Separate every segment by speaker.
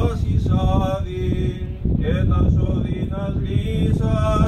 Speaker 1: βασισάδι και τα σώδη λύσας.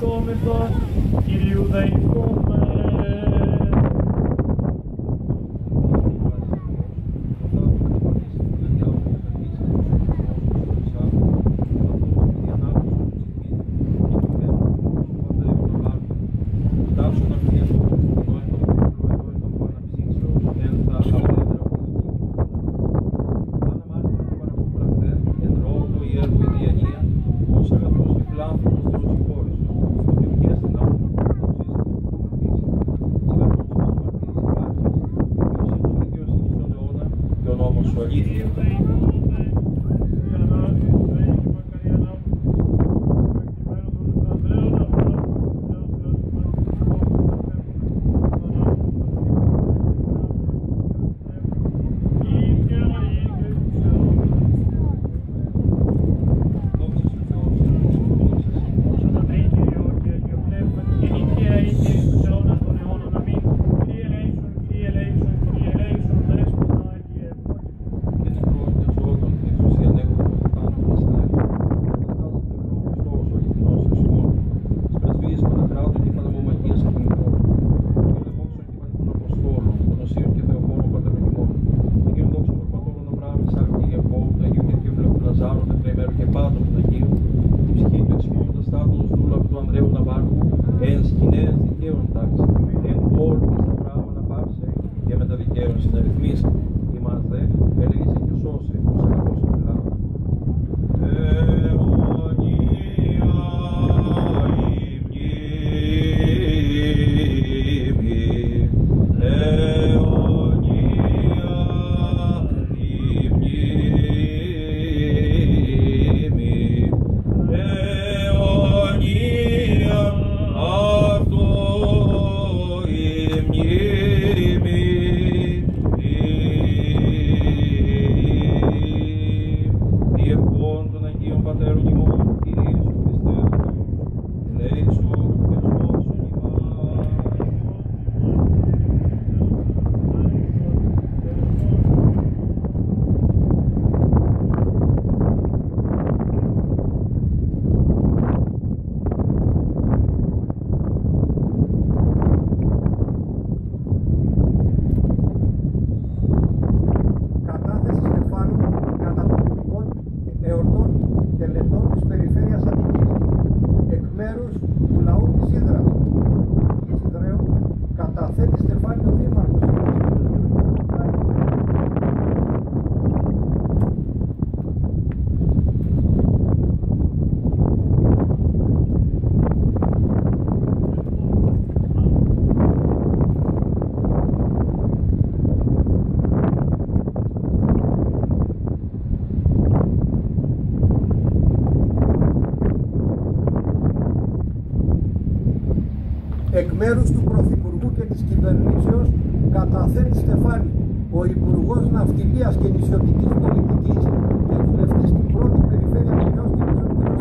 Speaker 2: Show me
Speaker 3: the κεφάλι. Ο Υπουργός Ναυτιλίας και Νησιωτικής Πολιτικής και βουλευτή στην πρώτη περιφέρεια του Γιώργεια του και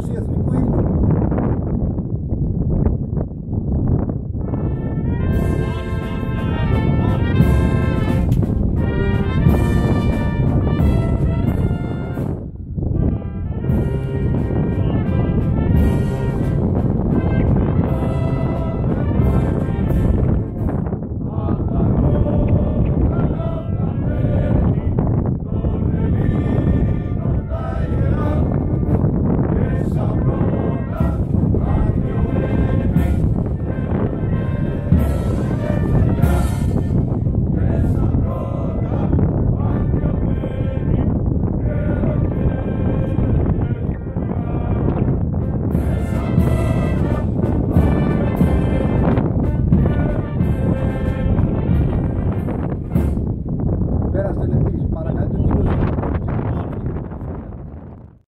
Speaker 3: enthusiastic way